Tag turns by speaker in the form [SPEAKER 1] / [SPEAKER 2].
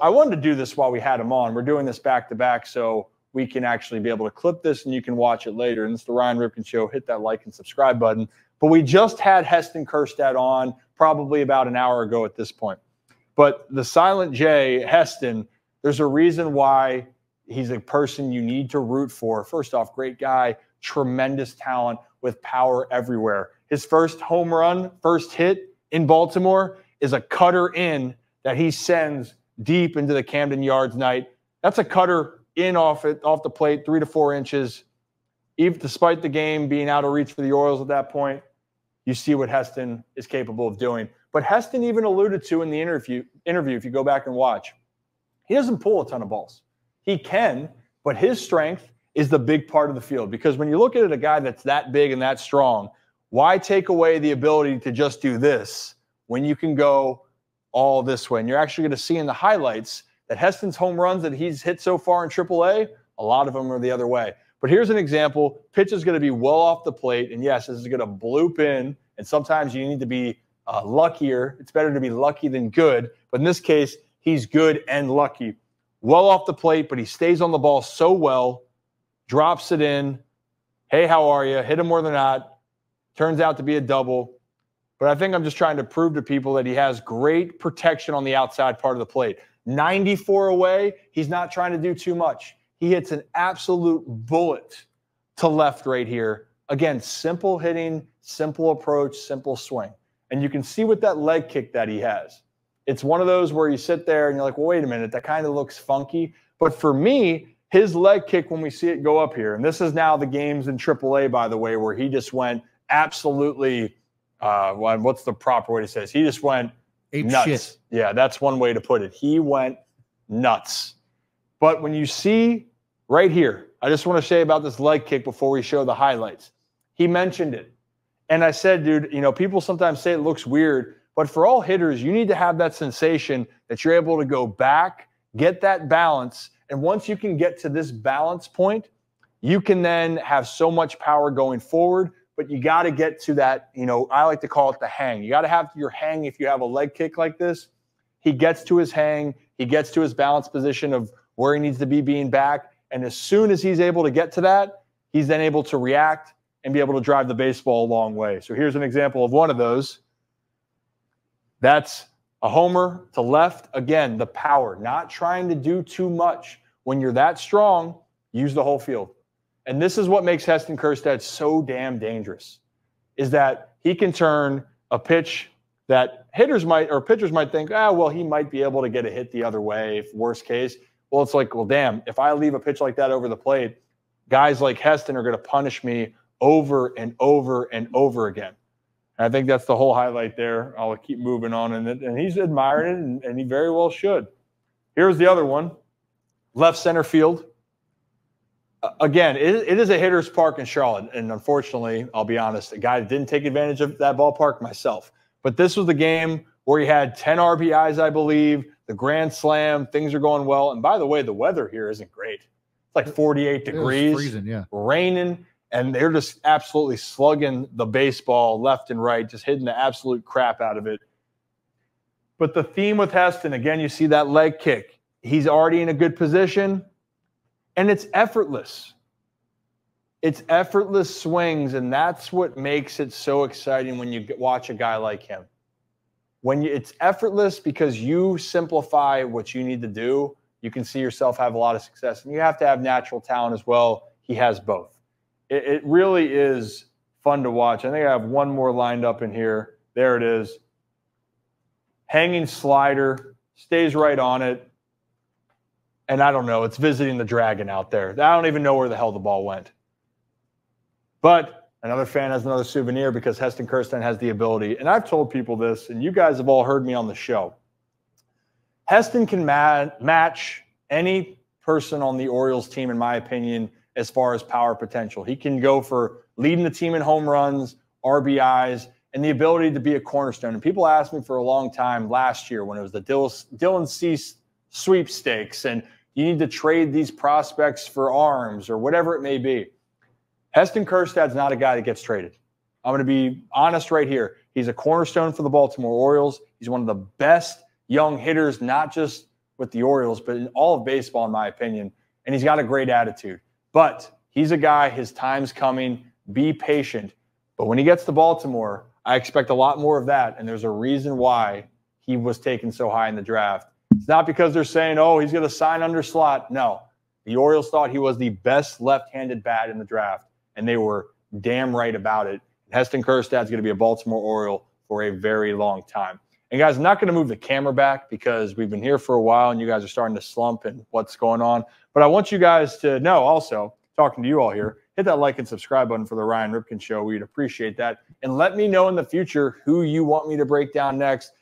[SPEAKER 1] I wanted to do this while we had him on. We're doing this back to back, so we can actually be able to clip this and you can watch it later. And it's the Ryan Ripken Show. Hit that like and subscribe button. But we just had Heston Kjerstad on probably about an hour ago at this point. But the Silent J, Heston, there's a reason why he's a person you need to root for. First off, great guy, tremendous talent with power everywhere. His first home run, first hit in Baltimore is a cutter in that he sends deep into the Camden Yards night. That's a cutter in off it off the plate, three to four inches. Even despite the game being out of reach for the Orioles at that point, you see what Heston is capable of doing. But Heston even alluded to in the interview, interview, if you go back and watch, he doesn't pull a ton of balls. He can, but his strength is the big part of the field. Because when you look at it, a guy that's that big and that strong, why take away the ability to just do this when you can go all this way? And you're actually going to see in the highlights that Heston's home runs that he's hit so far in AAA, a lot of them are the other way. But here's an example. Pitch is going to be well off the plate. And yes, this is going to bloop in. And sometimes you need to be uh, luckier. It's better to be lucky than good. But in this case, he's good and lucky. Well off the plate, but he stays on the ball so well, drops it in. Hey, how are you? Hit him more than not. Turns out to be a double. But I think I'm just trying to prove to people that he has great protection on the outside part of the plate. 94 away, he's not trying to do too much. He hits an absolute bullet to left right here. Again, simple hitting, simple approach, simple swing. And you can see with that leg kick that he has. It's one of those where you sit there and you're like, well, wait a minute, that kind of looks funky. But for me, his leg kick, when we see it go up here, and this is now the games in AAA, by the way, where he just went absolutely, uh, what's the proper way to say this? He just went
[SPEAKER 2] Ape
[SPEAKER 1] nuts.
[SPEAKER 2] shit.
[SPEAKER 1] Yeah, that's one way to put it. He went nuts. But when you see right here, I just want to say about this leg kick before we show the highlights. He mentioned it. And I said, dude, you know, people sometimes say it looks weird, but for all hitters, you need to have that sensation that you're able to go back, get that balance. And once you can get to this balance point, you can then have so much power going forward. But you got to get to that, you know, I like to call it the hang. You got to have your hang if you have a leg kick like this. He gets to his hang, he gets to his balance position of where he needs to be being back. And as soon as he's able to get to that, he's then able to react and be able to drive the baseball a long way. So here's an example of one of those. That's a homer to left. Again, the power, not trying to do too much. When you're that strong, use the whole field. And this is what makes Heston Kjerstad so damn dangerous is that he can turn a pitch that hitters might or pitchers might think, ah, well, he might be able to get a hit the other way, if worst case. Well, it's like, well, damn, if I leave a pitch like that over the plate, guys like Heston are going to punish me over and over and over again. And I think that's the whole highlight there. I'll keep moving on. And, and he's admiring it, and, and he very well should. Here's the other one left center field. Again, it, it is a hitter's park in Charlotte. And unfortunately, I'll be honest, a guy that didn't take advantage of that ballpark myself. But this was the game where he had 10 RBIs, I believe, the grand slam. Things are going well. And by the way, the weather here isn't great. It's like 48 degrees,
[SPEAKER 2] freezing, yeah.
[SPEAKER 1] raining, and they're just absolutely slugging the baseball left and right, just hitting the absolute crap out of it. But the theme with Heston, again, you see that leg kick. He's already in a good position, and it's effortless. It's effortless swings, and that's what makes it so exciting when you watch a guy like him. When you, it's effortless because you simplify what you need to do, you can see yourself have a lot of success, and you have to have natural talent as well. He has both. It, it really is fun to watch. I think I have one more lined up in here. There it is. Hanging slider, stays right on it. And I don't know, it's visiting the dragon out there. I don't even know where the hell the ball went. But another fan has another souvenir because Heston Kjerstad has the ability. And I've told people this, and you guys have all heard me on the show. Heston can ma- match any person on the Orioles team, in my opinion, as far as power potential. He can go for leading the team in home runs, RBIs, and the ability to be a cornerstone. And people asked me for a long time last year when it was the Dylan Cease sweepstakes, and you need to trade these prospects for arms or whatever it may be. Heston Kjerstad's not a guy that gets traded. I'm going to be honest right here. He's a cornerstone for the Baltimore Orioles. He's one of the best young hitters, not just with the Orioles, but in all of baseball, in my opinion. And he's got a great attitude. But he's a guy, his time's coming. Be patient. But when he gets to Baltimore, I expect a lot more of that. And there's a reason why he was taken so high in the draft. It's not because they're saying, oh, he's going to sign under slot. No. The Orioles thought he was the best left handed bat in the draft, and they were damn right about it. Heston Kjerstad's going to be a Baltimore Oriole for a very long time. And guys, I'm not going to move the camera back because we've been here for a while and you guys are starting to slump and what's going on. But I want you guys to know also, talking to you all here, hit that like and subscribe button for the Ryan Ripken Show. We'd appreciate that. And let me know in the future who you want me to break down next.